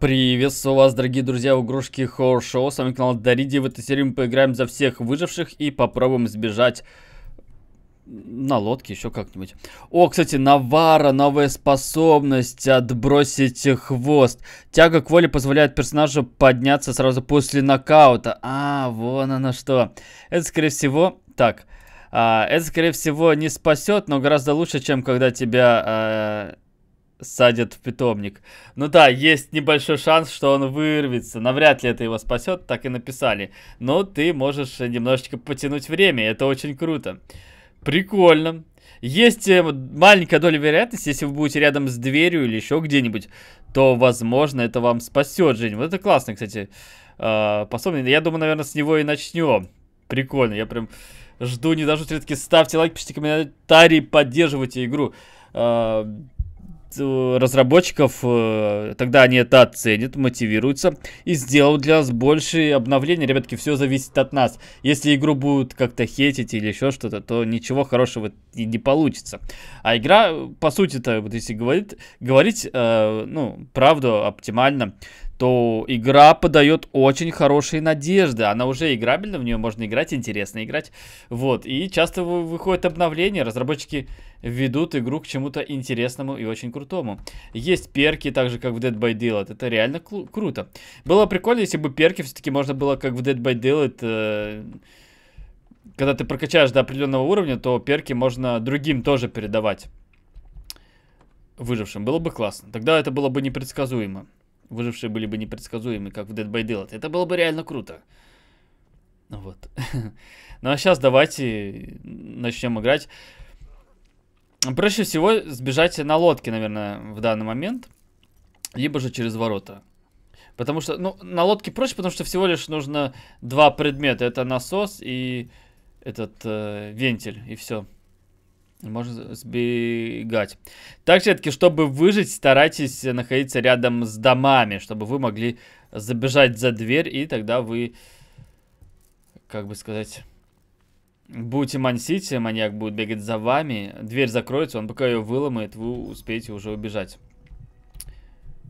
Приветствую вас, дорогие друзья, у игрушки Horror Show. С вами канал Дариди. В этой серии мы поиграем за всех выживших и попробуем сбежать на лодке, еще как-нибудь. О, кстати, Навара, новая способность отбросить хвост. Тяга к воле позволяет персонажу подняться сразу после нокаута. А, вон оно что. Это, скорее всего... Так, а, это, скорее всего, не спасет, но гораздо лучше, чем когда тебя... А садят в питомник. Ну да, есть небольшой шанс, что он вырвется. Навряд ли это его спасет, так и написали. Но ты можешь немножечко потянуть время, это очень круто. Прикольно. Есть э, маленькая доля вероятности, если вы будете рядом с дверью или еще где-нибудь, то, возможно, это вам спасет жизнь. Вот это классно, кстати. Э, пособие. Я думаю, наверное, с него и начнем. Прикольно, я прям жду, не дождусь. Все-таки ставьте лайк, пишите комментарии, поддерживайте игру. Э, разработчиков, э, тогда они это оценят, мотивируются и сделают для нас больше обновлений. Ребятки, все зависит от нас. Если игру будут как-то хейтить или еще что-то, то ничего хорошего и не получится. А игра, по сути-то, вот если говорить, говорить э, ну, правду оптимально, то игра подает очень хорошие надежды. Она уже играбельна, в нее можно играть, интересно играть. Вот, и часто выходит обновление, разработчики ведут игру к чему-то интересному и очень крутому. Есть перки, так же как в Dead by Daylight, это реально круто. Было прикольно, если бы перки все-таки можно было, как в Dead by Daylight, э когда ты прокачаешь до определенного уровня, то перки можно другим тоже передавать выжившим. Было бы классно. Тогда это было бы непредсказуемо выжившие были бы непредсказуемы, как в Dead by Daylight. Это было бы реально круто. Ну вот. ну а сейчас давайте начнем играть. Проще всего сбежать на лодке, наверное, в данный момент. Либо же через ворота. Потому что, ну, на лодке проще, потому что всего лишь нужно два предмета. Это насос и этот э, вентиль, и все. Можно сбегать. Также, все-таки, чтобы выжить, старайтесь находиться рядом с домами, чтобы вы могли забежать за дверь, и тогда вы, как бы сказать, будете мансить, маньяк будет бегать за вами, дверь закроется, он пока ее выломает, вы успеете уже убежать.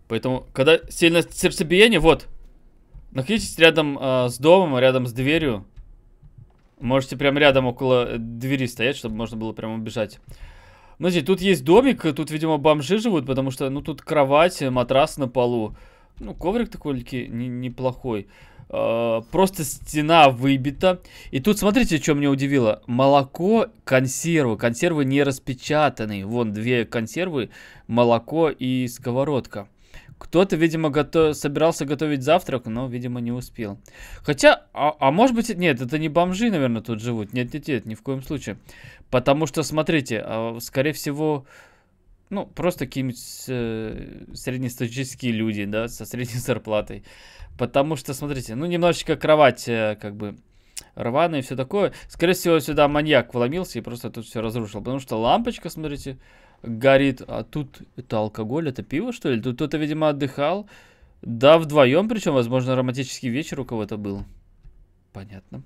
Поэтому, когда сильное сердцебиение, вот, находитесь рядом э, с домом, рядом с дверью, Можете прям рядом около двери стоять, чтобы можно было прям убежать. Смотрите, тут есть домик, тут, видимо, бомжи живут, потому что, ну, тут кровать, матрас на полу. Ну, коврик такой не, неплохой. Uh, просто стена выбита. И тут, смотрите, что меня удивило. Молоко, консервы. Консервы не распечатанные. Вон, две консервы, молоко и сковородка. Кто-то, видимо, готов... собирался готовить завтрак, но, видимо, не успел. Хотя, а, а может быть, нет, это не бомжи, наверное, тут живут. Нет, нет, нет, ни в коем случае. Потому что, смотрите, а, скорее всего, ну, просто какие-нибудь э, среднестатистические люди, да, со средней зарплатой. Потому что, смотрите, ну, немножечко кровать, э, как бы, рваная и все такое. Скорее всего, сюда маньяк вломился и просто тут все разрушил. Потому что лампочка, смотрите, горит. А тут это алкоголь, это пиво, что ли? Тут кто-то, видимо, отдыхал. Да, вдвоем, причем, возможно, романтический вечер у кого-то был. Понятно.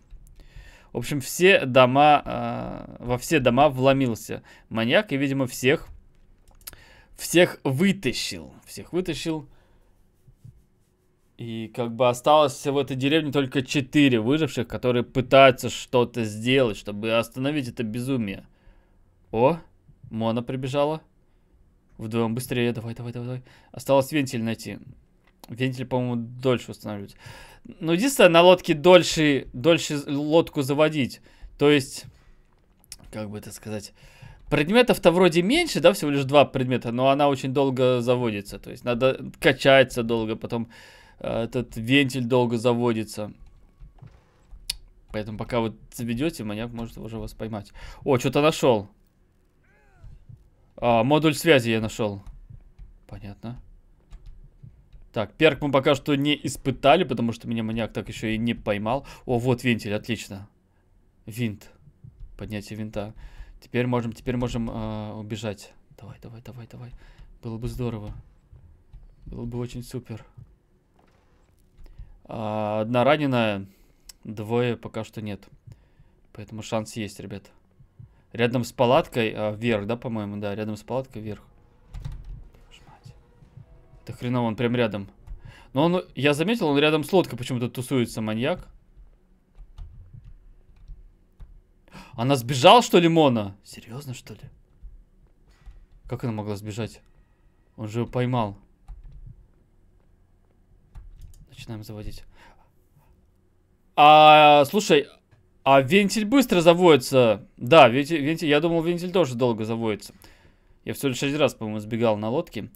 В общем, все дома, э, во все дома вломился маньяк и, видимо, всех, всех вытащил. Всех вытащил. И как бы осталось в этой деревне только четыре выживших, которые пытаются что-то сделать, чтобы остановить это безумие. О, Мона прибежала. Вдвоем быстрее. Давай, давай, давай, давай. Осталось вентиль найти. Вентиль, по-моему, дольше устанавливать. Но единственное, на лодке дольше, дольше лодку заводить. То есть, как бы это сказать... Предметов-то вроде меньше, да, всего лишь два предмета, но она очень долго заводится. То есть надо качаться долго, потом э, этот вентиль долго заводится. Поэтому пока вы заведете, маньяк может уже вас поймать. О, что-то нашел. А, модуль связи я нашел. Понятно. Так, перк мы пока что не испытали, потому что меня маньяк так еще и не поймал. О, вот вентиль, отлично. Винт. Поднятие винта. Теперь можем, теперь можем э, убежать. Давай, давай, давай, давай. Было бы здорово. Было бы очень супер. А, одна раненая, двое пока что нет. Поэтому шанс есть, ребят. Рядом с палаткой, а, вверх, да, по-моему, да, рядом с палаткой вверх. Это хреново, он прям рядом. Но он, я заметил, он рядом с лодкой почему-то тусуется, маньяк. Она сбежала, что ли, Мона? Серьезно, что ли? Как она могла сбежать? Он же ее поймал. Начинаем заводить. А, слушай, а вентиль быстро заводится. Да, вентиль, вентиль, я думал, вентиль тоже долго заводится. Я всего лишь один раз, по-моему, сбегал на лодке.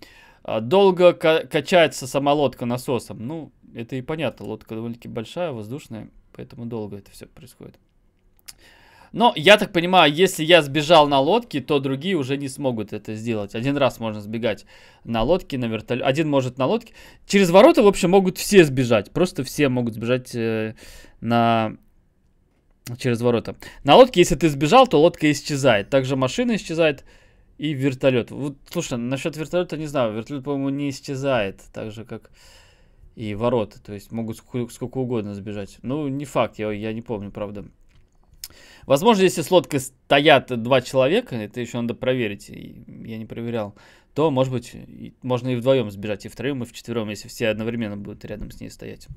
А, долго качается сама лодка насосом. Ну, это и понятно. Лодка довольно-таки большая, воздушная, поэтому долго это все происходит. Но, я так понимаю, если я сбежал на лодке, то другие уже не смогут это сделать. Один раз можно сбегать на лодке, на вертолете. Один может на лодке. Через ворота, в общем, могут все сбежать. Просто все могут сбежать э, на... через ворота. На лодке, если ты сбежал, то лодка исчезает. Также машина исчезает и вертолет. Вот, слушай, насчет вертолета не знаю. Вертолет, по-моему, не исчезает. Так же, как и ворота. То есть могут сколько угодно сбежать. Ну, не факт, я, я не помню, правда. Возможно, если с лодкой стоят два человека, это еще надо проверить, я не проверял, то, может быть, можно и вдвоем сбежать, и втроем, и вчетвером, если все одновременно будут рядом с ней стоять.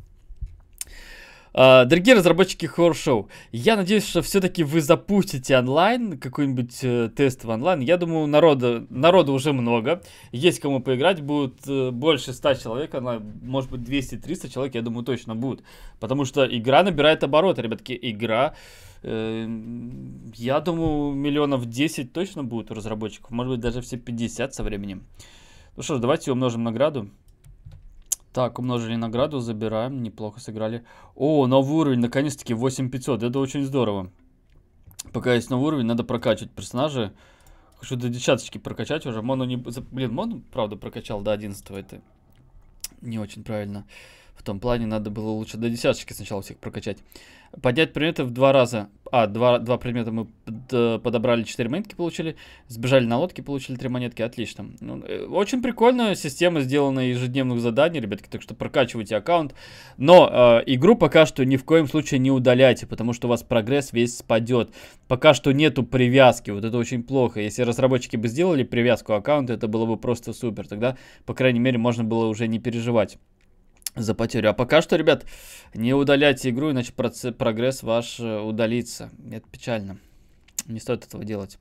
Uh, дорогие разработчики Horror Show, я надеюсь, что все-таки вы запустите онлайн, какой-нибудь uh, тест в онлайн. Я думаю, народа, народа уже много, есть кому поиграть, будет uh, больше 100 человек, она, может быть, 200-300 человек, я думаю, точно будет. Потому что игра набирает обороты, ребятки, игра... Эм, я думаю, миллионов 10 точно будет у разработчиков. Может быть, даже все 50 со временем. Ну что ж, давайте умножим награду. Так, умножили награду, забираем. Неплохо сыграли. О, новый уровень, наконец-таки 8500. Это очень здорово. Пока есть новый уровень, надо прокачивать персонажа. Хочу до десяточки прокачать уже. Мону не... Блин, Мону, правда, прокачал до 11 Это не очень правильно. В том плане надо было лучше до десяточки сначала всех прокачать. Поднять предметы в два раза. А, два, два предмета мы подобрали, 4 монетки получили. Сбежали на лодке, получили 3 монетки. Отлично. Ну, э, очень прикольная система сделана ежедневных заданий, ребятки. Так что прокачивайте аккаунт. Но э, игру пока что ни в коем случае не удаляйте, потому что у вас прогресс весь спадет. Пока что нету привязки. Вот это очень плохо. Если разработчики бы сделали привязку аккаунта, это было бы просто супер. Тогда, по крайней мере, можно было уже не переживать за потерю. А пока что, ребят, не удаляйте игру, иначе прогресс ваш э, удалится. Это печально. Не стоит этого делать.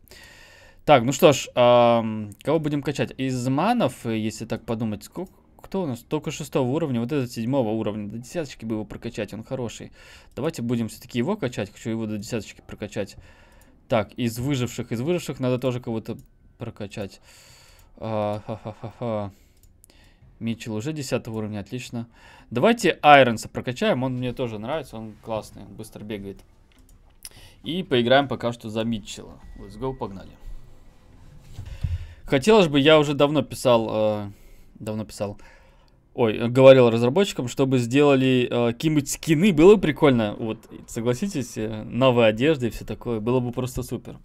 Так, ну что ж, эм, кого будем качать? Из манов, э, если так подумать, сколько, кто у нас? Только шестого уровня, вот этот седьмого уровня. До десяточки бы его прокачать, он хороший. Давайте будем все-таки его качать, хочу его до десяточки прокачать. Так, из выживших, из выживших надо тоже кого-то прокачать. А, ха -ха -ха -ха. Митчелл уже 10 уровня, отлично. Давайте Айронса прокачаем, он мне тоже нравится, он классный, он быстро бегает. И поиграем пока что за Митчелла. Let's go, погнали. Хотелось бы, я уже давно писал, э, давно писал, ой, говорил разработчикам, чтобы сделали э, какие-нибудь скины, было бы прикольно, вот, согласитесь, э, новая одежда и все такое, было бы просто супер.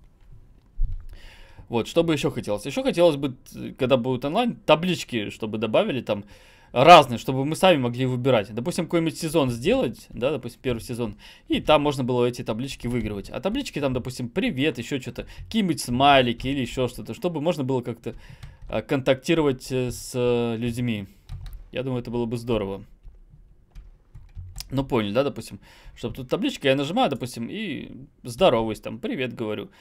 Вот, что бы еще хотелось? Еще хотелось бы, когда будет онлайн, таблички, чтобы добавили там разные, чтобы мы сами могли выбирать. Допустим, какой-нибудь сезон сделать, да, допустим, первый сезон, и там можно было эти таблички выигрывать. А таблички там, допустим, привет, еще что-то, какие-нибудь смайлики или еще что-то, чтобы можно было как-то а, контактировать э, с а, людьми. Я думаю, это было бы здорово. Ну, поняли, да, допустим, чтобы тут табличка, я нажимаю, допустим, и здороваюсь, там, привет говорю.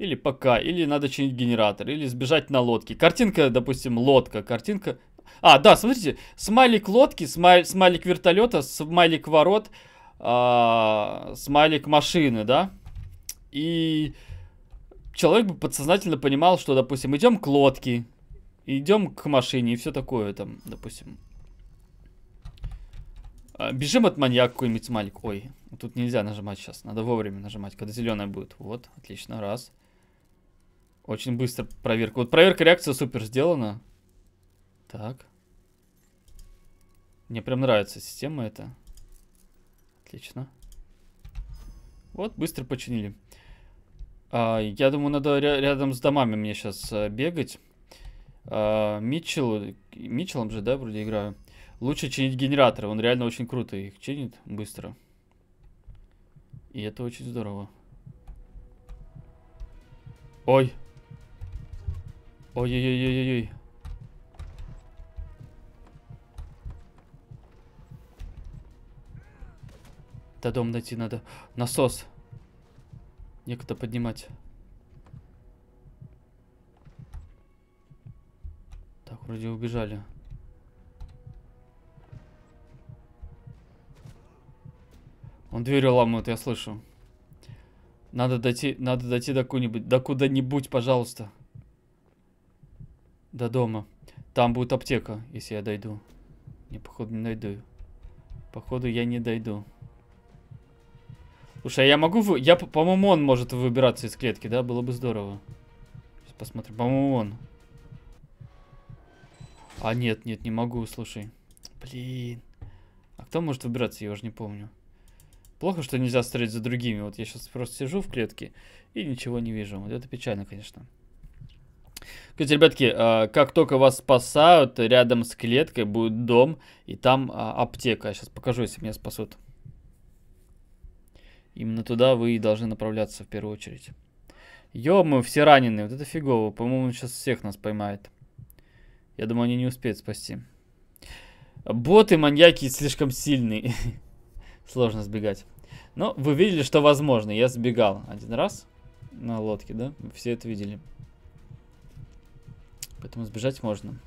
Или пока, или надо чинить генератор, или сбежать на лодке. Картинка, допустим, лодка, картинка... А, да, смотрите, смайлик лодки, смай... смайлик вертолета, смайлик ворот, а... смайлик машины, да? И человек бы подсознательно понимал, что, допустим, идем к лодке, идем к машине и все такое там, допустим. А, бежим от маньяка какой-нибудь смайлик. Ой, тут нельзя нажимать сейчас, надо вовремя нажимать, когда зеленая будет. Вот, отлично, раз. Очень быстро проверка. Вот проверка реакции супер сделана. Так. Мне прям нравится система эта. Отлично. Вот, быстро починили. А, я думаю, надо ря рядом с домами мне сейчас а, бегать. А, Митчелл, Митчеллом же, да, вроде играю. Лучше чинить генераторы. Он реально очень круто их чинит быстро. И это очень здорово. Ой, Ой-ой-ой-ой-ой. До дома дойти надо. Насос. Некуда поднимать. Так, вроде убежали. Он дверь ламывает, я слышу. Надо дойти, надо дойти до куда-нибудь, до куда-нибудь, пожалуйста. До дома. Там будет аптека, если я дойду. Не, походу, не дойду. Походу, я не дойду. Слушай, а я могу... Вы... Я, по-моему, он может выбираться из клетки, да? Было бы здорово. Сейчас посмотрим. По-моему, он. А, нет, нет, не могу, слушай. Блин. А кто может выбираться, я уже не помню. Плохо, что нельзя стрелять за другими. Вот я сейчас просто сижу в клетке и ничего не вижу. Вот это печально, конечно. Кстати, ребятки, а, как только вас спасают, рядом с клеткой будет дом, и там а, аптека. Сейчас покажу, если меня спасут. Именно туда вы и должны направляться в первую очередь. Ё, мы все раненые. Вот это фигово. По-моему, он сейчас всех нас поймает. Я думаю, они не успеют спасти. Боты, маньяки слишком сильные. Сложно сбегать. Но вы видели, что возможно. Я сбегал один раз на лодке, да? Все это видели. Поэтому сбежать можно.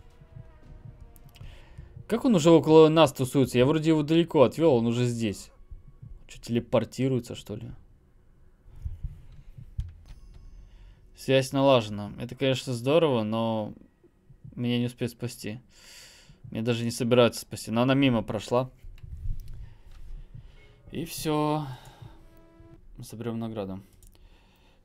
Как он уже около нас тусуется? Я вроде его далеко отвел, он уже здесь. Что, телепортируется, что ли? Связь налажена. Это, конечно, здорово, но меня не успеет спасти. Мне даже не собираются спасти. Но она мимо прошла. И все. Соберем награду.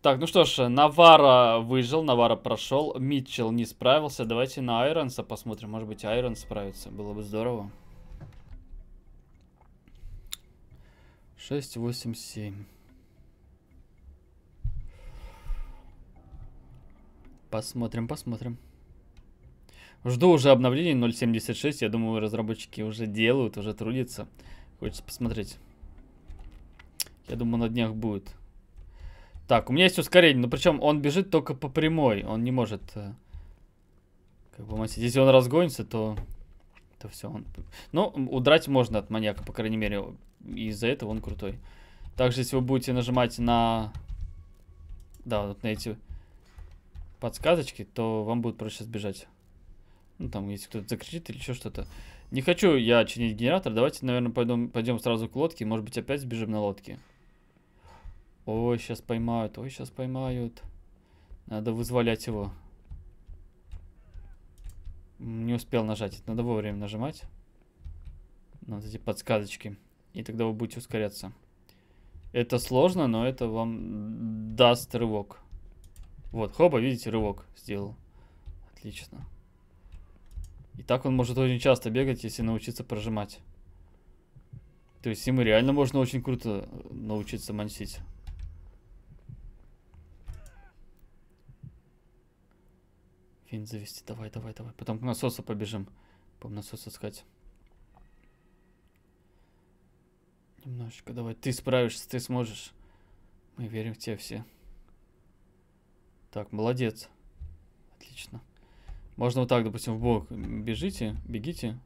Так, ну что ж, Навара выжил, Навара прошел, Митчелл не справился. Давайте на Айронса посмотрим. Может быть, Айрон справится. Было бы здорово. 6, 8, 7. Посмотрим, посмотрим. Жду уже обновлений 0.76. Я думаю, разработчики уже делают, уже трудятся. Хочется посмотреть. Я думаю, на днях будет. Так, у меня есть ускорение. Но причем он бежит только по прямой. Он не может... Э, как бы. Если он разгонится, то... То все. Он... Ну, удрать можно от маньяка, по крайней мере. Из-за этого он крутой. Также, если вы будете нажимать на... Да, вот на эти подсказочки, то вам будет проще сбежать. Ну, там, если кто-то закричит или еще что-то. Не хочу я чинить генератор. Давайте, наверное, пойдем, пойдем сразу к лодке. Может быть, опять сбежим на лодке. Ой, сейчас поймают, ой, сейчас поймают. Надо вызволять его. Не успел нажать. Надо вовремя нажимать. Надо эти подсказочки. И тогда вы будете ускоряться. Это сложно, но это вам даст рывок. Вот, хоба, видите, рывок сделал. Отлично. И так он может очень часто бегать, если научиться прожимать. То есть ему реально можно очень круто научиться мансить. Фин завести. Давай, давай, давай. Потом к насосу побежим. Будем насос искать. Немножечко. Давай. Ты справишься, ты сможешь. Мы верим в тебя все. Так, молодец. Отлично. Можно вот так, допустим, в бок бежите, бегите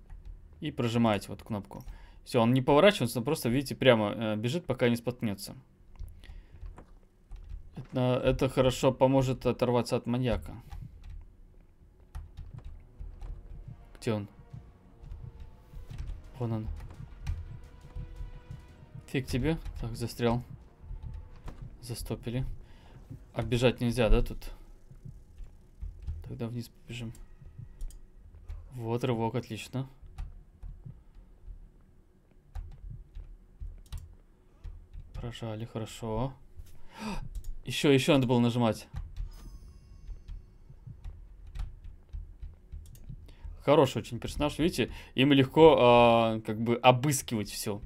и прожимаете вот кнопку. Все, он не поворачивается, он просто, видите, прямо э, бежит, пока не споткнется. Это, это хорошо поможет оторваться от маньяка. Где он? Вон он. Фиг тебе. Так, застрял. Застопили. Оббежать нельзя, да, тут? Тогда вниз побежим. Вот, рывок, отлично. Прожали, хорошо. Еще, еще надо было нажимать. Хороший очень персонаж, видите? Им легко э, как бы обыскивать все.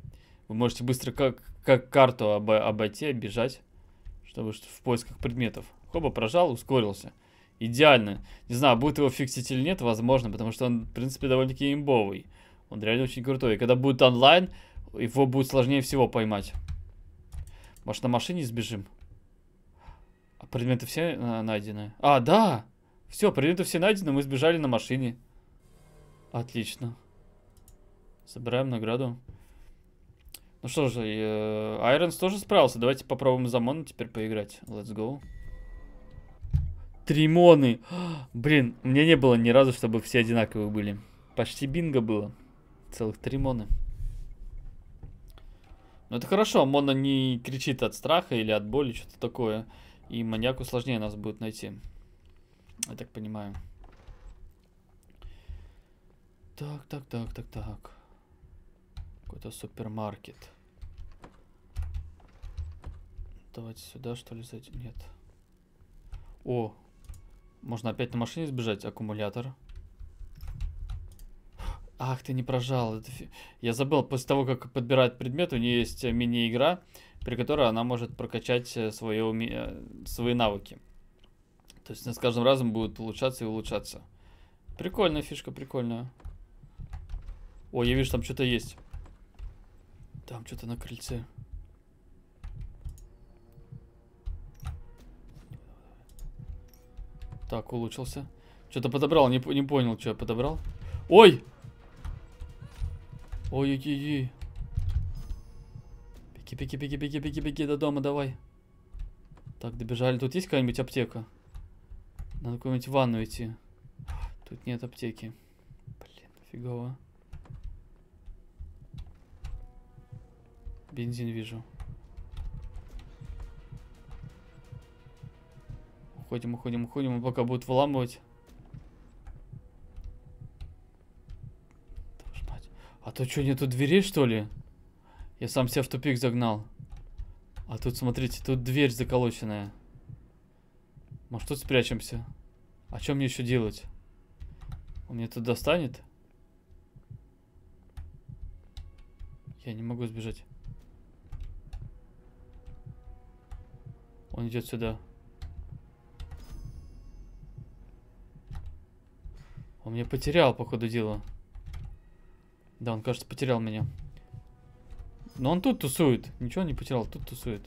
Вы можете быстро как, как карту об, обойти, оббежать, чтобы в поисках предметов. Хоба, прожал, ускорился. Идеально. Не знаю, будет его фиксить или нет, возможно, потому что он, в принципе, довольно-таки имбовый. Он реально очень крутой. И когда будет онлайн, его будет сложнее всего поймать. Может, на машине сбежим? А предметы все найдены? А, да! Все, предметы все найдены, мы сбежали на машине. Отлично. Собираем награду. Ну что же, Айронс тоже справился. Давайте попробуем за Мону теперь поиграть. Let's go. Три моны. Блин, меня не было ни разу, чтобы все одинаковые были. Почти бинго было. Целых три моны. Ну это хорошо, Мона не кричит от страха или от боли, что-то такое. И маньяку сложнее нас будет найти. Я так понимаю. Так, так, так, так, так. Какой-то супермаркет. Давайте сюда, что ли, зайдем? Нет. О, можно опять на машине сбежать. Аккумулятор. Ах, ты не прожал. Я забыл, после того, как подбирает предмет, у нее есть мини-игра, при которой она может прокачать э, свое уме... Э, свои навыки. То есть с каждым разом будет улучшаться и улучшаться. Прикольная фишка, прикольная. О, я вижу, там что-то есть. Там что-то на крыльце. Так, улучшился. Что-то подобрал, не, не понял, что я подобрал. Ой! Ой-ой-ой. Беги, беги, беги, беги, беги, беги до дома, давай. Так, добежали. Тут есть какая-нибудь аптека? Надо какую-нибудь ванну идти. Тут нет аптеки. Блин, фигово. Бензин вижу. Уходим, уходим, уходим. Он пока будут выламывать. А то что, нету дверей, что ли? Я сам себя в тупик загнал. А тут, смотрите, тут дверь заколоченная. Может, тут спрячемся? А что мне еще делать? Он меня тут достанет? Я не могу сбежать. Он идет сюда. Он меня потерял, по ходу дела. Да, он, кажется, потерял меня. Но он тут тусует. Ничего не потерял, тут тусует.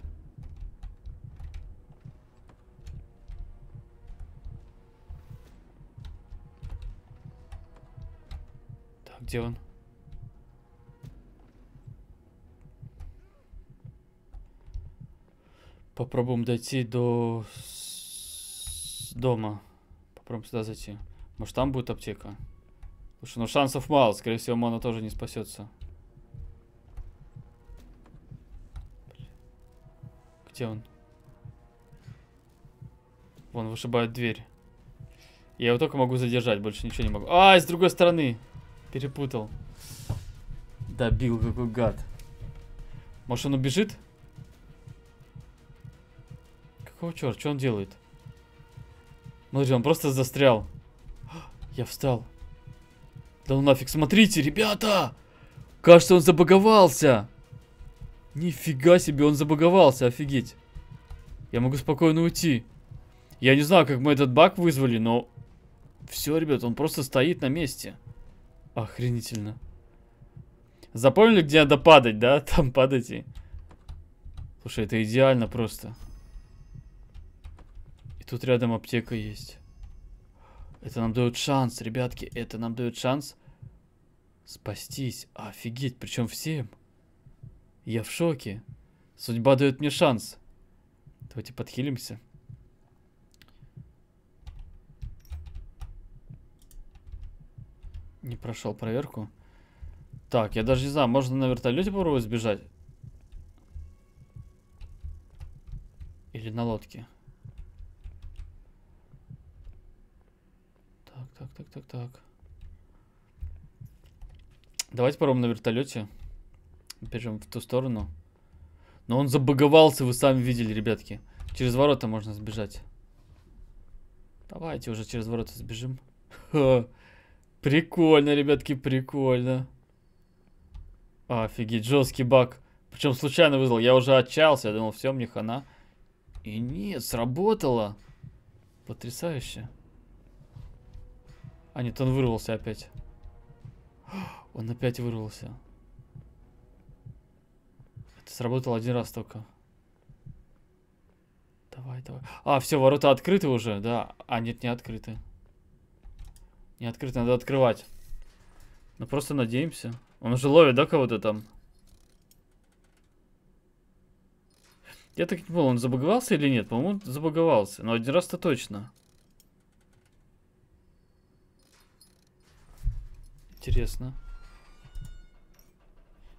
Так, где он? Попробуем дойти до дома. Попробуем сюда зайти. Может там будет аптека? Слушай, ну шансов мало. Скорее всего, Мона тоже не спасется. Где он? Вон, вышибает дверь. Я его только могу задержать, больше ничего не могу. А, с другой стороны. Перепутал. Добил, какой гад. Может, он убежит? Какого черта? Что он делает? Смотри, он просто застрял. Я встал. Да ну нафиг, смотрите, ребята! Кажется, он забаговался. Нифига себе, он забаговался, офигеть. Я могу спокойно уйти. Я не знаю, как мы этот баг вызвали, но... Все, ребят, он просто стоит на месте. Охренительно. Запомнили, где надо падать, да? Там падайте. Слушай, это идеально просто. Тут рядом аптека есть. Это нам дает шанс, ребятки, это нам дает шанс спастись. Офигеть, причем всем. Я в шоке. Судьба дает мне шанс. Давайте подхилимся. Не прошел проверку. Так, я даже не знаю, можно на вертолете попробовать сбежать? Или на лодке? Так, так, так. Давайте попробуем на вертолете. Бежим в ту сторону. Но он забаговался, вы сами видели, ребятки. Через ворота можно сбежать. Давайте уже через ворота сбежим. Ха. Прикольно, ребятки, прикольно. Офигеть, жесткий баг. Причем случайно вызвал. Я уже отчаялся, я думал, все, мне хана. И нет, сработало. Потрясающе. А нет, он вырвался опять. Он опять вырвался. Это сработало один раз только. Давай, давай. А, все, ворота открыты уже, да. А, нет, не открыты. Не открыты, надо открывать. Ну, просто надеемся. Он уже ловит, да, кого-то там? Я так не понял, он забаговался или нет? По-моему, забаговался. Но один раз-то точно. Интересно.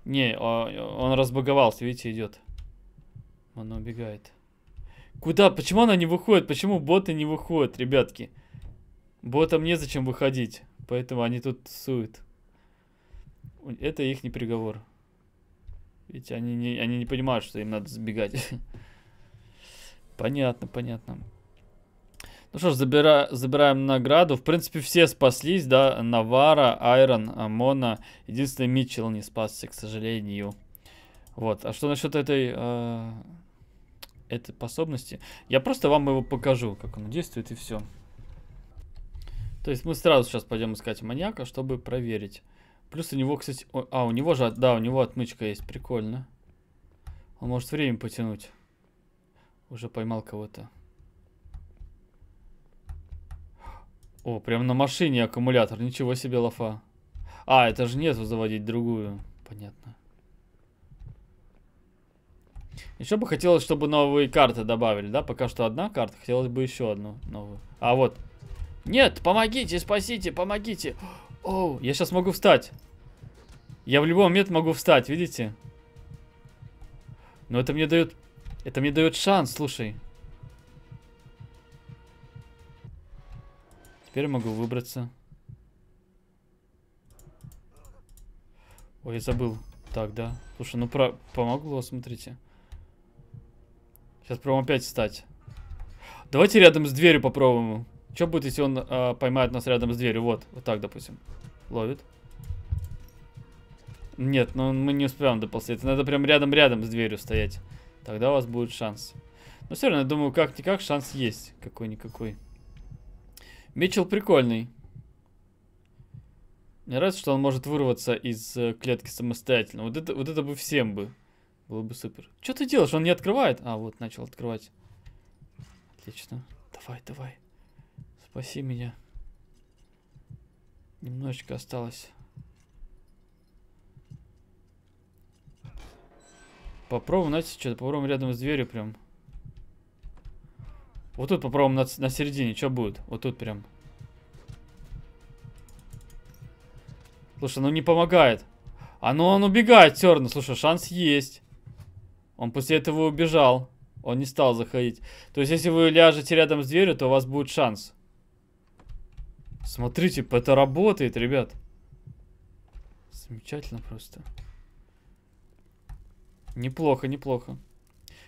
Не, он разбаговался, видите, идет. Она убегает. Куда? Почему она не выходит? Почему боты не выходят, ребятки? Ботам незачем выходить. Поэтому они тут суют. Это их не приговор. Видите, они не, они не понимают, что им надо сбегать. понятно, понятно. Ну что ж, забира, забираем награду. В принципе, все спаслись, да. Навара, Айрон, Мона. Единственный Митчелл не спасся, к сожалению. Вот. А что насчет этой... Э, этой способности? Я просто вам его покажу, как он действует, и все. То есть мы сразу сейчас пойдем искать маньяка, чтобы проверить. Плюс у него, кстати... А, у него же... Да, у него отмычка есть. Прикольно. Он может время потянуть. Уже поймал кого-то. О, прям на машине аккумулятор. Ничего себе лафа. А, это же нет заводить другую. Понятно. Еще бы хотелось, чтобы новые карты добавили, да? Пока что одна карта, хотелось бы еще одну новую. А вот. Нет, помогите, спасите, помогите. Оу, я сейчас могу встать. Я в любой момент могу встать, видите? Но это мне дает... Это мне дает шанс, слушай. Теперь могу выбраться. Ой, я забыл. Так, да. Слушай, ну про... помогло, смотрите. Сейчас пробуем опять встать. Давайте рядом с дверью попробуем. Что будет, если он э, поймает нас рядом с дверью? Вот, вот так, допустим. Ловит. Нет, ну мы не успеваем доползти. Это надо прям рядом-рядом с дверью стоять. Тогда у вас будет шанс. Но все равно, я думаю, как-никак шанс есть. Какой-никакой. Митчелл прикольный. Мне нравится, что он может вырваться из э, клетки самостоятельно. Вот это, вот это бы всем бы. Было бы супер. Что ты делаешь? Он не открывает? А, вот, начал открывать. Отлично. Давай, давай. Спаси меня. Немножечко осталось. Попробуем, знаете, что-то попробуем рядом с дверью прям. Вот тут попробуем на, на середине, что будет? Вот тут прям. Слушай, ну не помогает. А ну он убегает равно. Слушай, шанс есть. Он после этого убежал. Он не стал заходить. То есть, если вы ляжете рядом с дверью, то у вас будет шанс. Смотрите, это работает, ребят. Замечательно просто. Неплохо, неплохо.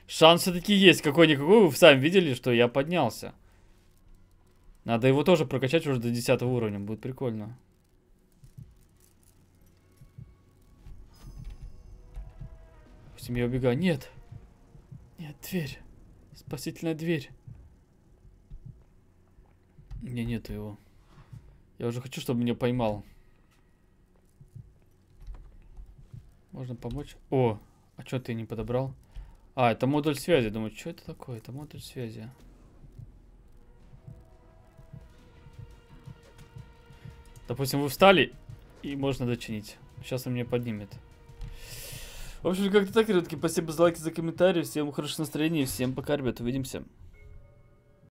Шанс все-таки есть какой-никакой. Вы сами видели, что я поднялся. Надо его тоже прокачать уже до 10 уровня. Будет прикольно. Допустим, я убегаю. Нет. Нет, дверь. Спасительная дверь. Не, нету его. Я уже хочу, чтобы меня поймал. Можно помочь? О, а что ты не подобрал? А, это модуль связи. Думаю, что это такое? Это модуль связи. Допустим, вы встали, и можно дочинить. Сейчас он меня поднимет. В общем, как-то так, ребятки. Спасибо за лайки, за комментарии. Всем хорошего настроения. Всем пока, ребят. Увидимся.